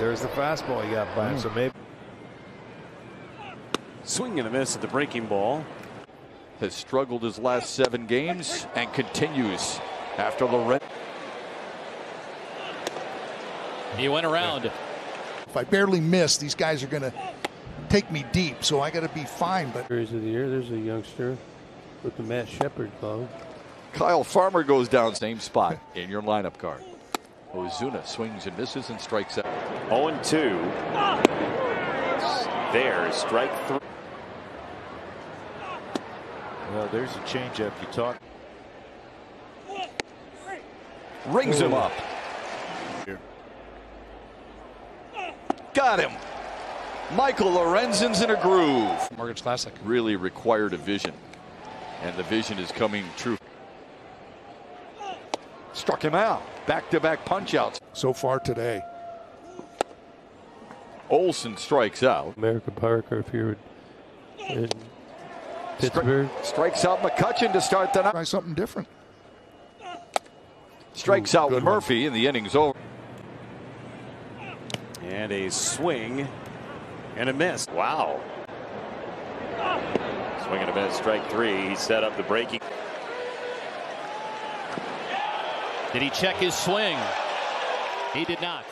There's the fastball he got by. Mm. So maybe. Swing and a miss at the breaking ball. Has struggled his last seven games and continues after Lorenz. He went around. If I barely miss, these guys are going to take me deep, so I got to be fine. But series of the year, there's a youngster with the Matt Shepard glove. Kyle Farmer goes down same spot in your lineup card. Ozuna swings and misses and strikes out. 0 2. There's strike three. Well, there's a changeup you talk. Rings him up. Got him. Michael Lorenzen's in a groove. Mortgage Classic. Really required a vision. And the vision is coming true. Struck him out. Back-to-back punch-outs. So far today. Olson strikes out. America Parker, if you're in Pittsburgh. Stri strikes out McCutchen to start the night. Try something different. Strikes Ooh, out Murphy, one. and the inning's over. And a swing and a miss. Wow. Swing and a miss, strike three. He set up the breaking. Did he check his swing? He did not.